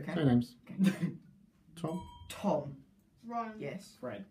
okay? Say names. Okay. Tom. Tom. Ron. Yes. Fred.